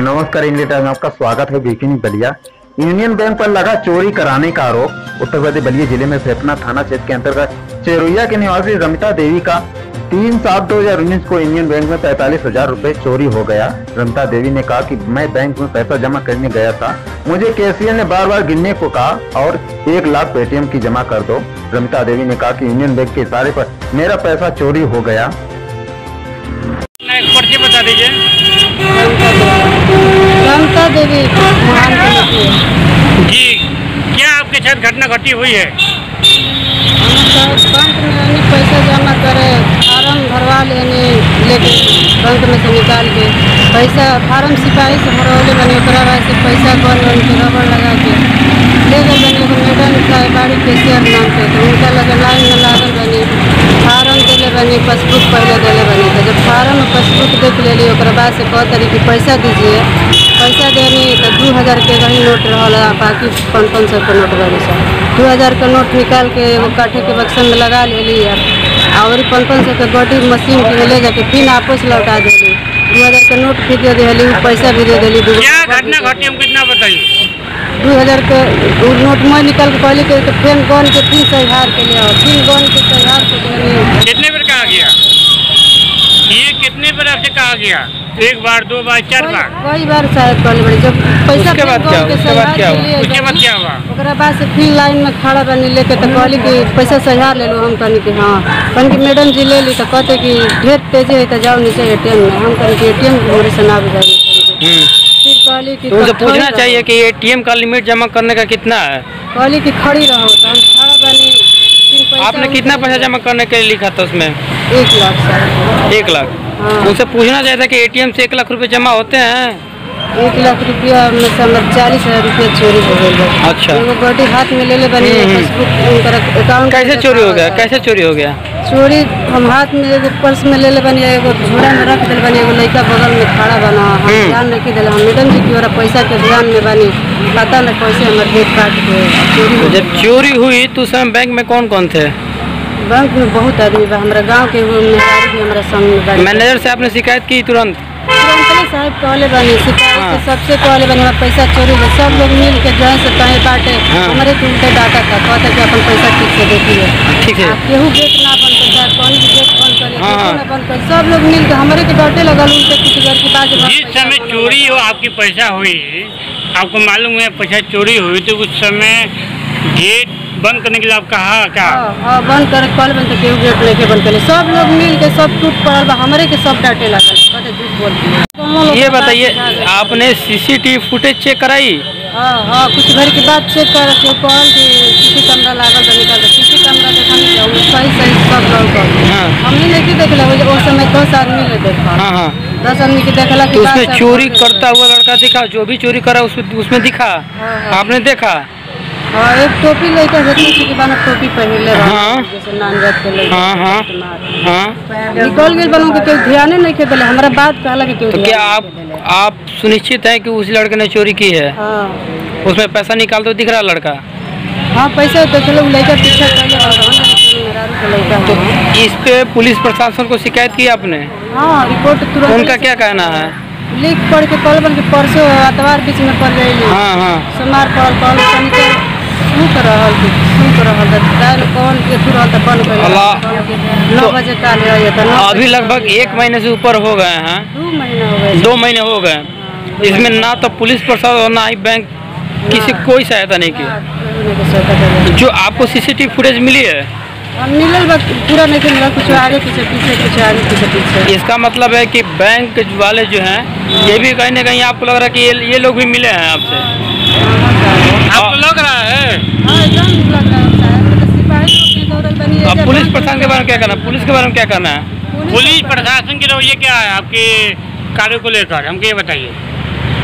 नमस्कार में आपका स्वागत है ब्रेकिंग बलिया। यूनियन बैंक पर लगा चोरी कराने का आरोप। उत्तर प्रदेश बलिया ज़िले में फेफना थाना क्षेत्र के अंतर्गत चेरुया के निवासी रमिता देवी का तीन सात दो हज़ार उन्नीस को यूनियन बैंक में पैंतालीस हज़ार रूपए चोरी हो गया। रमिता देवी ने कहा कि मैं बैंक में पैसा जमा करने गया था। मुझे कैशियर ने बार बार गिनने को कहा और एक लाख पेटीएम की जमा कर दो। रमिता देवी ने कहा कि यूनियन बैंक के इशारे पर मेरा पैसा चोरी हो गया। पर्ची बता दीजिए ममता देवी महान समिति है जी साथ घटना घटी हुई है। बैंक में पैसा जमा करे, फार्म भरवा लेने लेके में से निकाल के पैसा, फार्म सिपाही से बने से पैसा बन के रबड़ लगा के ले गए बने मैडम नाम तो उनका लगे लाइन में लागल बनी, फार्म दिले बनी, पासबुक पहले दिले बनी। तो जब फार्म पासबुक देख लेली ओकरा बाद से कह तरी कि पैसा दीजिए। पैसा देनी तो दू हज़ार के रही नोट रहा बाकी पाँच पाँच सौ के नोट रही सब। दू हज़ार के नोट निकाल के एगो काठे के बक्सन में लगा लेली और पाँच पाँच सौ के गोटी मशीन के ले जाके फिर आपस लौटा देली। दू हज़ार के नोट फिर दे दिली पैसा भी दे दिली दू क्या घटना घटी हमको इतना बताइए दू हज़ार के नोट मैं निकाल के कहली के फिर गन के फिर सहार के ले आओ फिर गन के सहार के देनी कितने बार कहा गया ये कितने बार आपसे कहा गया? एक बार दो बार चार बार? कई बार शायद कहली बड़ी जब पैसा उसके बाद क्या- उसके बाद क्या हुआ? उसके बाद क्या हुआ? ओकरा बाद से फिर लाइन में खड़ा बनी लेके तो कहली कि पैसा सहार ले लो हम कहनी कि हाँ। कहनी कि मैडम जी ले ली तो कहते कि ढेर तेज़ी है तो जाओ नीचे एटीएम में। हम कहनी कि एटीएम मेरे से ना बुझाई हम्म। फिर कहली कि तो उनसे पूछना चाहिए कि एटीएम का लिमिट जमा करने का कितना है? कहली कि खड़ी रहो। तो हम खड़ा बनी। आपने कितना पैसा जमा करने के लिए लिखा था उसमें? एक लाख एक लाख। उनसे पूछना चाहिए था कि एटीएम से एक लाख रुपए जमा होते हैं। एक लाख रुपया में से हमारे चालीस हज़ार रुपया चोरी हो गई अच्छा। गोटी हाथ में ले ले बनी हम्म, हम्म। अकाउंट कैसे चोरी हो गया? कैसे चोरी हो गया? चोरी हम हाथ में एगो पर्स में ले ले बनी एगो झोरा में रख दिल बनी एगो लड़का बगल में खड़ा बना। हम हम्म। ध्यान रखी दिल हम मैडम जी की ओरा पैसा के ध्यान में बनी। पता न कैसे हमारे देख काट के चोरी तो जब चोरी हुई तो उस समय बैंक में कौन कौन थे। बैंक में बहुत आदमी बा। हमारा गाँव के मेहरारू भी हमारा संग में मैनेजर से आपने शिकायत की तुरंत? तुरंतले साहब कहले बनी शिकायत हाँ। से सबसे पहले बनी हमारा पैसा चोरी हो सब लोग मिल के जहाँ से कहीं बांटे हाँ। हमारे के उनके डाटा था कहता कि अपन पैसा ठीक से देखिए। ठीक है। आ, केहू गेट ना बंद कर चाहे कौन भी गेट बंद करे हाँ, हाँ। ना बंद कर सब लोग मिल के हमारे के डांटे लगल उनके कुछ घर की बात जिस समय चोरी हो आपकी पैसा हुई आपको मालूम है पैसा चोरी हुई तो उस समय गेट बंद करने के लिए आप कहा क्या? हाँ हाँ, बंद करे कल बंद केहू गेट नहीं के बंद करे सब लोग मिल के सब टूट पड़ल बा हमारे के सब डांटे लगल लोग ये बताइए आपने सीसीटीवी फुटेज चेक कराई? हाँ हाँ कुछ घर की बात चेक कर के कहल कि सीसी कैमरा लागल बा निकाल सीसी कैमरा देखने के वो सही सही सब लोग हाँ। हमने नहीं देखला वो उस समय दस आदमी ने देखा। हाँ हाँ। दस आदमी के देखला कि तो उसमें चोरी करता हुआ लड़का दिखा जो भी चोरी करा उसमें उसमें दिखा? हाँ। आपने देखा? हाँ एक टोपी लेके देखने की बाना टोपी हाँ। जैसे नान जात के हाँ हाँ हाँ। निकल बनू के कोई ध्यान नहीं के दिले। हमारा बात कहला कि कोई तो क्या आप आप सुनिश्चित हैं कि उस लड़के ने चोरी की है? हाँ। उसमें पैसा निकाल तो दिख रहा लड़का? हाँ पैसा देख लो लड़का पीछे कर मेरा के लड़का तो इस पे पुलिस प्रशासन को शिकायत की आपने? हाँ रिपोर्ट तुरंत उनका क्या कहना है? लिख पढ़ के कल बन के परसों अतवार बीच में पड़ गई हाँ। हाँ सोमवार कल कनी के सुत रहल सुत रहल काल के। नौ बजे काल अभी लगभग एक महीने से ऊपर हो गए हैं दो महीना हो गए। दो महीने हो गए। इसमें ना तो पुलिस प्रशासन और ना ही बैंक किसी कोई सहायता नहीं की। जो आपको सीसीटीवी फुटेज मिली है? मिलल पूरा नहीं मिला कुछ आगे पीछे पीछे कुछ आगे पीछे पीछे। इसका मतलब है कि बैंक वाले जो हैं ये भी कहीं ना कहीं आपको लग रहा है कि ये ये लोग भी मिले हैं आपसे। आपको लग रहा है? अब पुलिस प्रशासन के बारे में क्या करना है? पुलिस के बारे में क्या करना है? पुलिस प्रशासन के रवैये क्या है? आपके कार्य को लेकर हमको ये बताइए।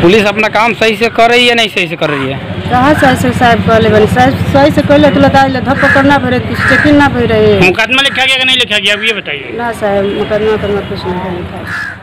पुलिस अपना काम सही से कर रही है या नहीं सही से कर रही है? कहाँ से साहब कहले बनी? सही से कहले तो लगा ले धप करना भरे कुछ चेकिंग ना भरे मुकदमा लिखा गया कि नहीं लिखा गया अब ये बताइए। ना साहब मुकदमा करना कुछ नहीं लिखा है।